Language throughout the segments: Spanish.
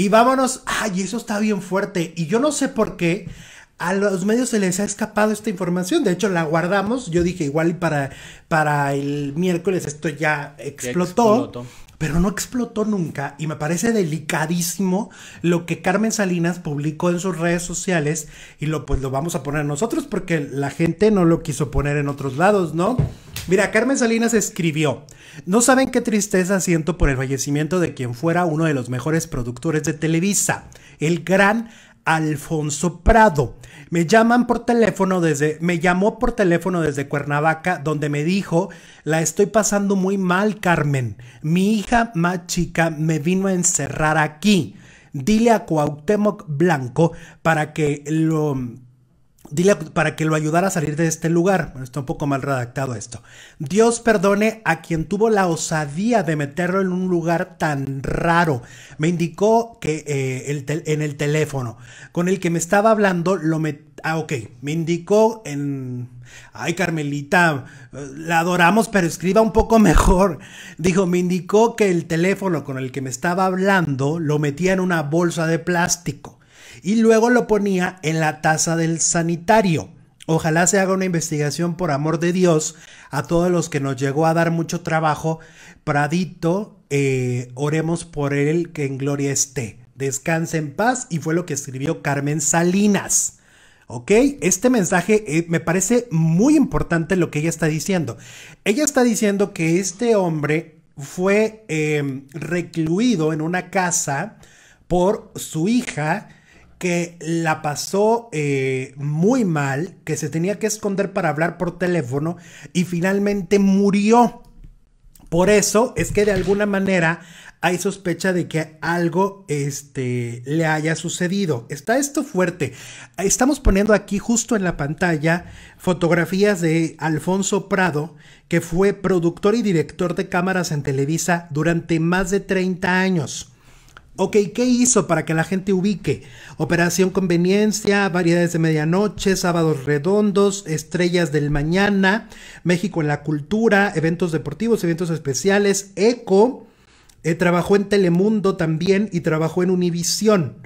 Y vámonos, ay, eso está bien fuerte. Y yo no sé por qué a los medios se les ha escapado esta información. De hecho, la guardamos. Yo dije, igual para, para el miércoles esto ya explotó, explotó. Pero no explotó nunca y me parece delicadísimo lo que Carmen Salinas publicó en sus redes sociales y lo pues lo vamos a poner nosotros porque la gente no lo quiso poner en otros lados, ¿no? Mira, Carmen Salinas escribió, no saben qué tristeza siento por el fallecimiento de quien fuera uno de los mejores productores de Televisa, el gran Alfonso Prado. Me llaman por teléfono desde, me llamó por teléfono desde Cuernavaca, donde me dijo, la estoy pasando muy mal, Carmen. Mi hija más chica me vino a encerrar aquí. Dile a Cuauhtémoc Blanco para que lo Dile para que lo ayudara a salir de este lugar. Bueno, está un poco mal redactado esto. Dios perdone a quien tuvo la osadía de meterlo en un lugar tan raro. Me indicó que eh, en el teléfono con el que me estaba hablando lo met... Ah, ok. Me indicó en... Ay, Carmelita, la adoramos, pero escriba un poco mejor. Dijo, me indicó que el teléfono con el que me estaba hablando lo metía en una bolsa de plástico y luego lo ponía en la taza del sanitario. Ojalá se haga una investigación por amor de Dios a todos los que nos llegó a dar mucho trabajo. Pradito, eh, oremos por él que en gloria esté. Descanse en paz y fue lo que escribió Carmen Salinas. ¿Ok? Este mensaje eh, me parece muy importante lo que ella está diciendo. Ella está diciendo que este hombre fue eh, recluido en una casa por su hija que la pasó eh, muy mal, que se tenía que esconder para hablar por teléfono y finalmente murió. Por eso es que de alguna manera hay sospecha de que algo este, le haya sucedido. Está esto fuerte. Estamos poniendo aquí justo en la pantalla fotografías de Alfonso Prado, que fue productor y director de cámaras en Televisa durante más de 30 años. Ok, ¿qué hizo para que la gente ubique? Operación Conveniencia, Variedades de Medianoche, Sábados Redondos, Estrellas del Mañana, México en la Cultura, Eventos Deportivos, Eventos Especiales, ECO, eh, trabajó en Telemundo también y trabajó en Univisión.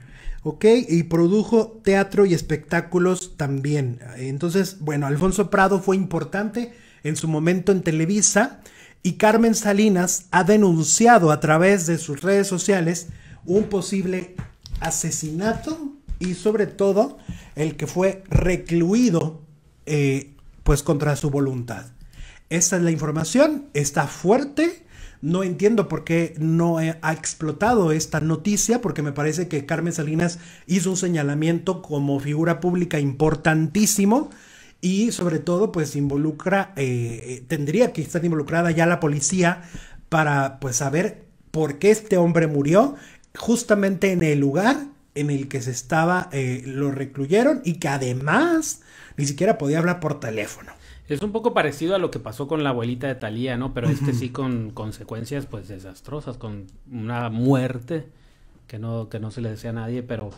¿ok? Y produjo teatro y espectáculos también. Entonces, bueno, Alfonso Prado fue importante en su momento en Televisa y Carmen Salinas ha denunciado a través de sus redes sociales un posible asesinato y sobre todo el que fue recluido eh, pues contra su voluntad. Esta es la información, está fuerte. No entiendo por qué no ha explotado esta noticia, porque me parece que Carmen Salinas hizo un señalamiento como figura pública importantísimo y sobre todo pues involucra, eh, eh, tendría que estar involucrada ya la policía para pues saber por qué este hombre murió justamente en el lugar en el que se estaba, eh, lo recluyeron y que además ni siquiera podía hablar por teléfono. Es un poco parecido a lo que pasó con la abuelita de Talía, ¿no? Pero este sí con consecuencias pues desastrosas, con una muerte que no, que no se le desea a nadie, pero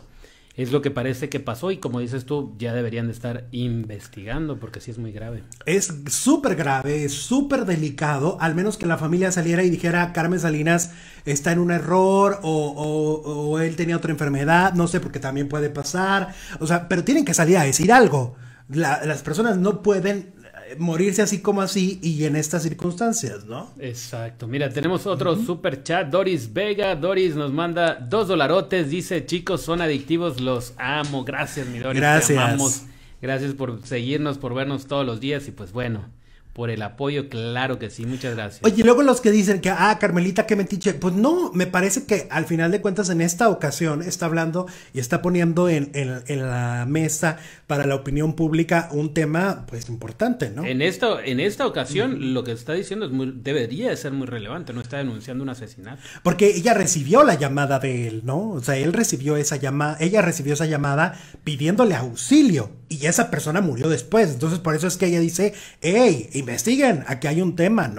es lo que parece que pasó y como dices tú, ya deberían de estar investigando porque sí es muy grave. Es súper grave, es súper delicado, al menos que la familia saliera y dijera Carmen Salinas está en un error o, o él tenía otra enfermedad, no sé, porque también puede pasar, o sea, pero tienen que salir a decir algo. las personas no pueden morirse así como así y en estas circunstancias, ¿no? Exacto. Mira, tenemos otro super chat. Doris Vega. Doris nos manda dos dolarotes. Dice, chicos, son adictivos, los amo. Gracias, mi Doris. Gracias. Gracias por seguirnos, por vernos todos los días y pues bueno por el apoyo, claro que sí, muchas gracias. Oye, y luego los que dicen que, ah, Carmelita, que mentiche, pues no, me parece que al final de cuentas en esta ocasión está hablando y está poniendo en, en, la mesa para la opinión pública un tema, pues, importante, ¿no? En esta, en esta ocasión lo que está diciendo es muy, debería de ser muy relevante, no está denunciando un asesinato. Porque ella recibió la llamada de él, ¿no? O sea, él recibió esa llamada, ella recibió esa llamada pidiéndole auxilio y esa persona murió después, entonces por eso es que ella dice, hey, investiguen, aquí hay un tema, ¿no?